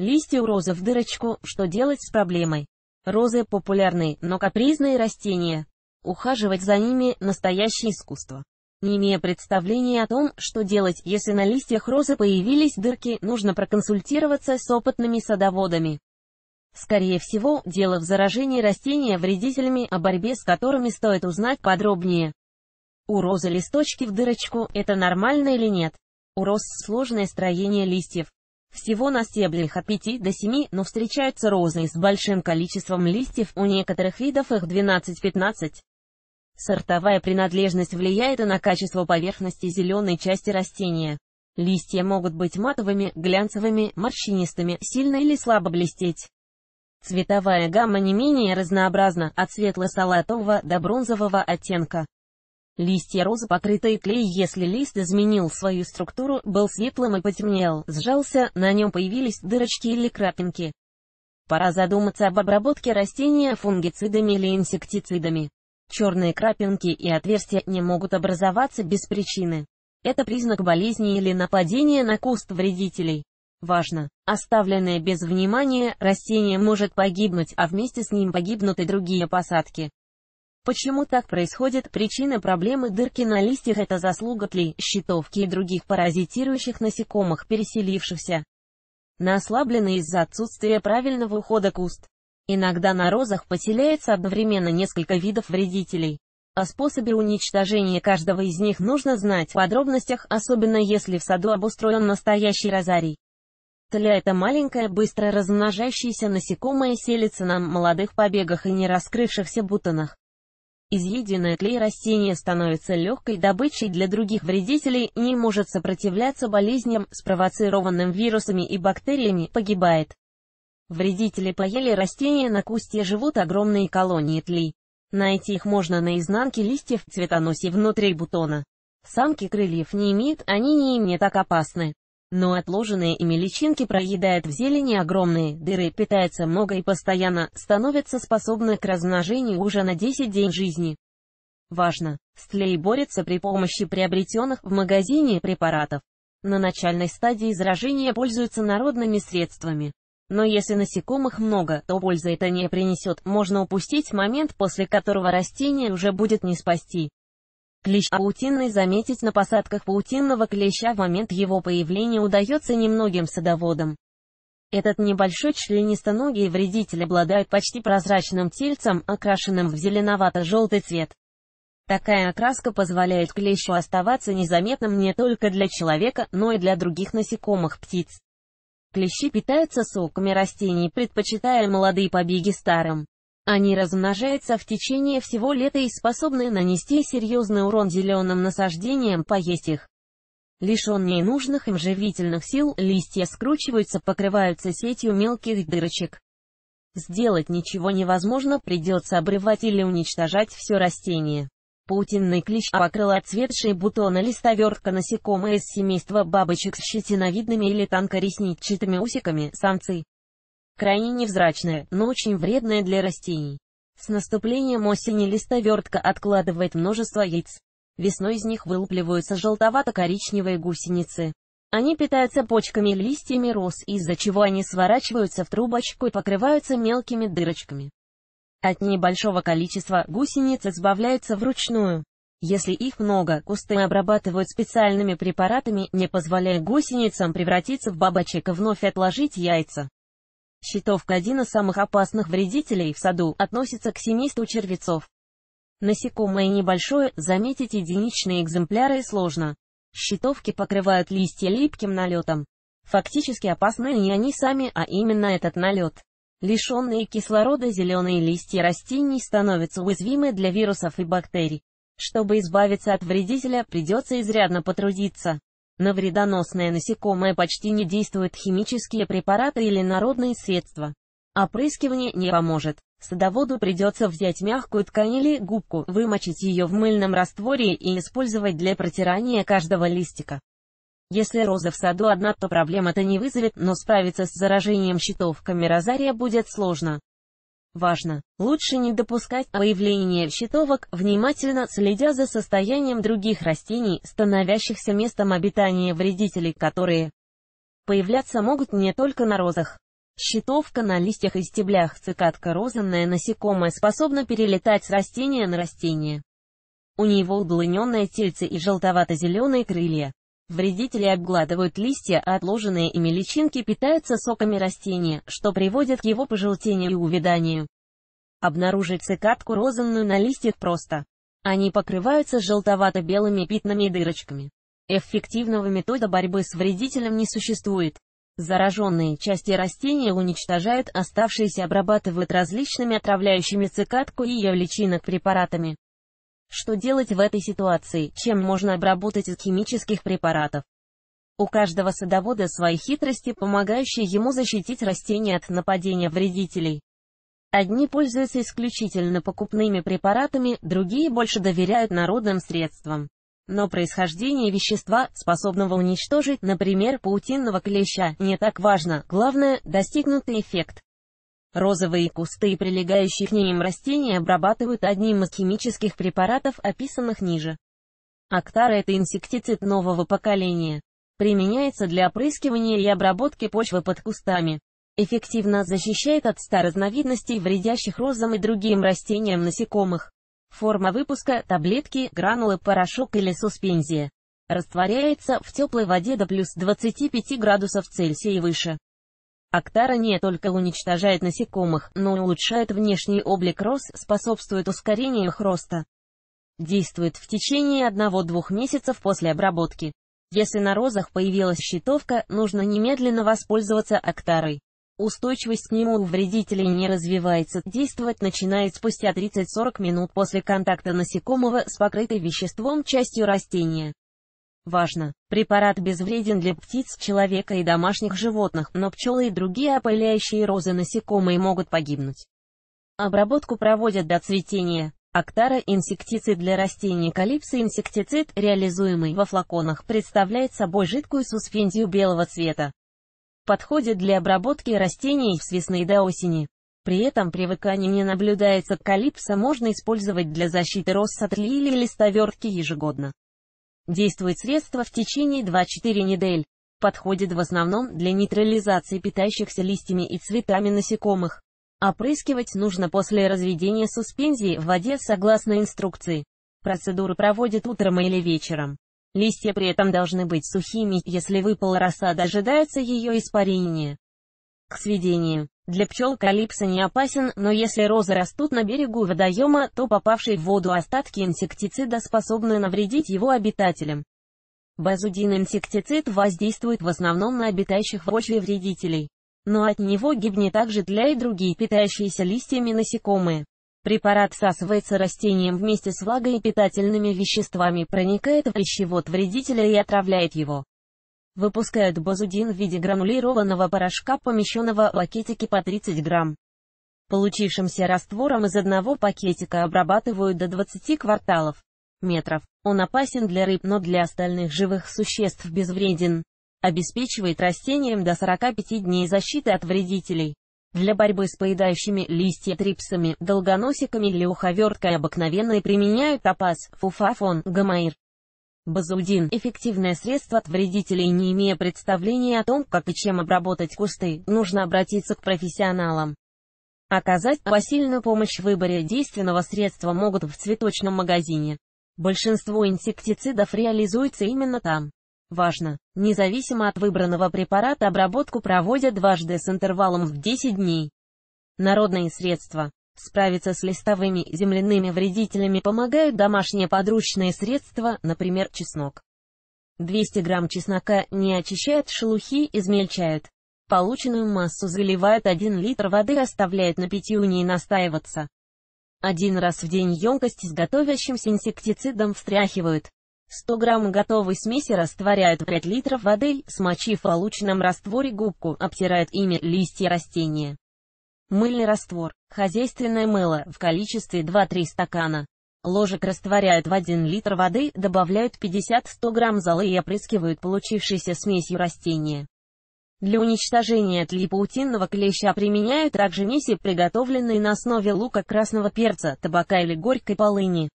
Листья у розы в дырочку, что делать с проблемой? Розы – популярные, но капризные растения. Ухаживать за ними – настоящее искусство. Не имея представления о том, что делать, если на листьях розы появились дырки, нужно проконсультироваться с опытными садоводами. Скорее всего, дело в заражении растения вредителями, о борьбе с которыми стоит узнать подробнее. У розы листочки в дырочку – это нормально или нет? У роз сложное строение листьев. Всего на стеблях от 5 до 7, но встречаются розы с большим количеством листьев, у некоторых видов их 12-15. Сортовая принадлежность влияет и на качество поверхности зеленой части растения. Листья могут быть матовыми, глянцевыми, морщинистыми, сильно или слабо блестеть. Цветовая гамма не менее разнообразна, от светло-салатового до бронзового оттенка. Листья розы покрытые клей, если лист изменил свою структуру, был светлым и потемнел, сжался, на нем появились дырочки или крапинки. Пора задуматься об обработке растения фунгицидами или инсектицидами. Черные крапинки и отверстия не могут образоваться без причины. Это признак болезни или нападения на куст вредителей. Важно, оставленное без внимания, растение может погибнуть, а вместе с ним погибнут и другие посадки. Почему так происходит? Причина проблемы дырки на листьях – это заслуга тлей, щитовки и других паразитирующих насекомых, переселившихся на ослабленный из-за отсутствия правильного ухода куст. Иногда на розах поселяется одновременно несколько видов вредителей. О способе уничтожения каждого из них нужно знать в подробностях, особенно если в саду обустроен настоящий розарий. Тля – это маленькое, быстро размножающееся насекомое селится на молодых побегах и не раскрывшихся бутонах. Изъеденное клей растение становится легкой добычей для других вредителей, не может сопротивляться болезням, спровоцированным вирусами и бактериями, погибает. Вредители поели растения на кусте живут огромные колонии тлей. Найти их можно на изнанке листьев, цветоносе внутри бутона. Самки крыльев не имеют, они не ими так опасны. Но отложенные ими личинки проедают в зелени огромные дыры, питаются много и постоянно, становятся способны к размножению уже на 10 день жизни. Важно, стлей борется при помощи приобретенных в магазине препаратов. На начальной стадии заражения пользуются народными средствами. Но если насекомых много, то пользы это не принесет, можно упустить момент, после которого растение уже будет не спасти. Клещ паутинный заметить на посадках паутинного клеща в момент его появления удается немногим садоводам. Этот небольшой членистоногий вредитель обладает почти прозрачным тельцем, окрашенным в зеленовато-желтый цвет. Такая окраска позволяет клещу оставаться незаметным не только для человека, но и для других насекомых птиц. Клещи питаются соками растений, предпочитая молодые побеги старым. Они размножаются в течение всего лета и способны нанести серьезный урон зеленым насаждениям, поесть их. Лишенные нужных им живительных сил, листья скручиваются, покрываются сетью мелких дырочек. Сделать ничего невозможно, придется обрывать или уничтожать все растение. Паутинный клещ покрыл отцветшие бутоны листовертка насекомые из семейства бабочек с щетиновидными или тонкоресничатыми усиками, самцы крайне невзрачная, но очень вредная для растений. С наступлением осени листовертка откладывает множество яиц. Весной из них вылупливаются желтовато-коричневые гусеницы. Они питаются почками и листьями роз, из-за чего они сворачиваются в трубочку и покрываются мелкими дырочками. От небольшого количества гусениц избавляются вручную. Если их много, кусты обрабатывают специальными препаратами, не позволяя гусеницам превратиться в бабочек и вновь отложить яйца. Щитовка один из самых опасных вредителей в саду, относится к семейству червецов. Насекомое небольшое, заметить единичные экземпляры сложно. Щитовки покрывают листья липким налетом. Фактически опасны не они сами, а именно этот налет. Лишенные кислорода зеленые листья растений становятся уязвимы для вирусов и бактерий. Чтобы избавиться от вредителя, придется изрядно потрудиться. На вредоносное насекомое почти не действуют химические препараты или народные средства. Опрыскивание не поможет. Садоводу придется взять мягкую ткань или губку, вымочить ее в мыльном растворе и использовать для протирания каждого листика. Если роза в саду одна, то проблем это не вызовет, но справиться с заражением щитовками розария будет сложно. Важно, лучше не допускать появления щитовок, внимательно следя за состоянием других растений, становящихся местом обитания вредителей, которые появляться могут не только на розах. Щитовка на листьях и стеблях цикадка розанная насекомое способна перелетать с растения на растение. У него удлиненное тельце и желтовато-зеленые крылья. Вредители обгладывают листья, а отложенные ими личинки питаются соками растения, что приводит к его пожелтению и увяданию. Обнаружить цикадку розанную на листьях просто. Они покрываются желтовато-белыми пятнами и дырочками. Эффективного метода борьбы с вредителем не существует. Зараженные части растения уничтожают, оставшиеся обрабатывают различными отравляющими цикадку и ее личинок препаратами. Что делать в этой ситуации, чем можно обработать из химических препаратов? У каждого садовода свои хитрости, помогающие ему защитить растения от нападения вредителей. Одни пользуются исключительно покупными препаратами, другие больше доверяют народным средствам. Но происхождение вещества, способного уничтожить, например, паутинного клеща, не так важно, главное – достигнутый эффект. Розовые кусты и прилегающие к ним растения обрабатывают одним из химических препаратов, описанных ниже. Актар – это инсектицид нового поколения. Применяется для опрыскивания и обработки почвы под кустами. Эффективно защищает от ста разновидностей вредящих розам и другим растениям насекомых. Форма выпуска – таблетки, гранулы, порошок или суспензия. Растворяется в теплой воде до плюс 25 градусов Цельсия и выше. Актара не только уничтожает насекомых, но улучшает внешний облик роз, способствует ускорению их роста. Действует в течение 1-2 месяцев после обработки. Если на розах появилась щитовка, нужно немедленно воспользоваться актарой. Устойчивость к нему у вредителей не развивается, действовать начинает спустя 30-40 минут после контакта насекомого с покрытой веществом частью растения. Важно, препарат безвреден для птиц, человека и домашних животных, но пчелы и другие опыляющие розы насекомые могут погибнуть. Обработку проводят до цветения. Актара – инсектицид для растений Калипсо инсектицид, реализуемый во флаконах, представляет собой жидкую суспензию белого цвета подходит для обработки растений с весны до осени. При этом привыкание не наблюдается к калипсо можно использовать для защиты роз от лилии или листовертки ежегодно. Действует средство в течение 2-4 недель. Подходит в основном для нейтрализации питающихся листьями и цветами насекомых. Опрыскивать нужно после разведения суспензии в воде согласно инструкции. Процедуру проводят утром или вечером. Листья при этом должны быть сухими, если выпала роса дожидается ее испарения. К сведению, для пчел калипсо не опасен, но если розы растут на берегу водоема, то попавшие в воду остатки инсектицида способны навредить его обитателям. Базудин инсектицид воздействует в основном на обитающих в почве вредителей. Но от него гибнет также для и другие питающиеся листьями насекомые. Препарат всасывается растением вместе с влагой и питательными веществами, проникает в пищевод вредителя и отравляет его. Выпускают базудин в виде гранулированного порошка, помещенного в пакетики по 30 грамм. Получившимся раствором из одного пакетика обрабатывают до 20 кварталов метров. Он опасен для рыб, но для остальных живых существ безвреден. Обеспечивает растениям до 45 дней защиты от вредителей. Для борьбы с поедающими листья трипсами, долгоносиками или уховерткой обыкновенно применяют опас, фуфафон, гамаир. Базудин – эффективное средство от вредителей не имея представления о том, как и чем обработать кусты, нужно обратиться к профессионалам. Оказать посильную помощь в выборе действенного средства могут в цветочном магазине. Большинство инсектицидов реализуется именно там. Важно, независимо от выбранного препарата обработку проводят дважды с интервалом в 10 дней. Народные средства. Справиться с листовыми земляными вредителями помогают домашние подручные средства, например, чеснок. 200 грамм чеснока не очищают шелухи, измельчают. Полученную массу заливают 1 литр воды, оставляют на питьюне и настаиваться. Один раз в день емкость с готовящимся инсектицидом встряхивают. 100 грамм готовой смеси растворяют в 5 литров воды, смочив в полученном растворе губку, обтирают ими листья растения. Мыльный раствор. Хозяйственное мыло в количестве 2-3 стакана. Ложек растворяют в 1 литр воды, добавляют 50-100 грамм золы и опрыскивают получившейся смесью растения. Для уничтожения тлипаутинного клеща применяют также меси, приготовленные на основе лука красного перца, табака или горькой полыни.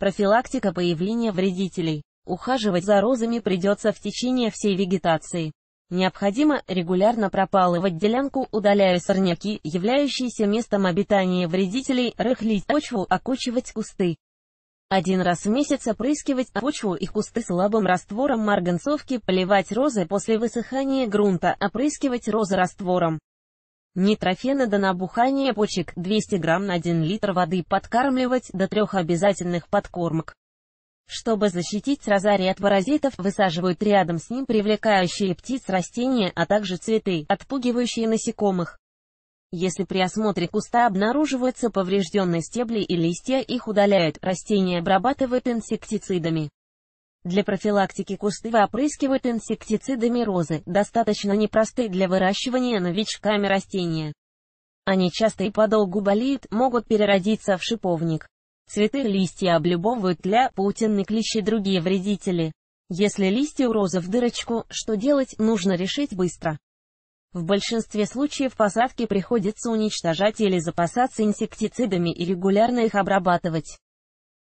Профилактика появления вредителей. Ухаживать за розами придется в течение всей вегетации. Необходимо регулярно пропалывать делянку, удаляя сорняки, являющиеся местом обитания вредителей, рыхлить почву, окучивать кусты. Один раз в месяц опрыскивать почву и кусты слабым раствором марганцовки, поливать розы после высыхания грунта, опрыскивать розы раствором. Нитрофена до набухания почек 200 грамм на 1 литр воды подкармливать до трех обязательных подкормок. Чтобы защитить розарий от паразитов, высаживают рядом с ним привлекающие птиц растения, а также цветы, отпугивающие насекомых. Если при осмотре куста обнаруживаются поврежденные стебли и листья, их удаляют, растения обрабатывают инсектицидами. Для профилактики кусты опрыскивают инсектицидами розы, достаточно непросты для выращивания новичками растения. Они часто и подолгу болеют, могут переродиться в шиповник. Цветы листья облюбовывают для паутинные клещи и другие вредители. Если листья у розы в дырочку, что делать, нужно решить быстро. В большинстве случаев посадки приходится уничтожать или запасаться инсектицидами и регулярно их обрабатывать.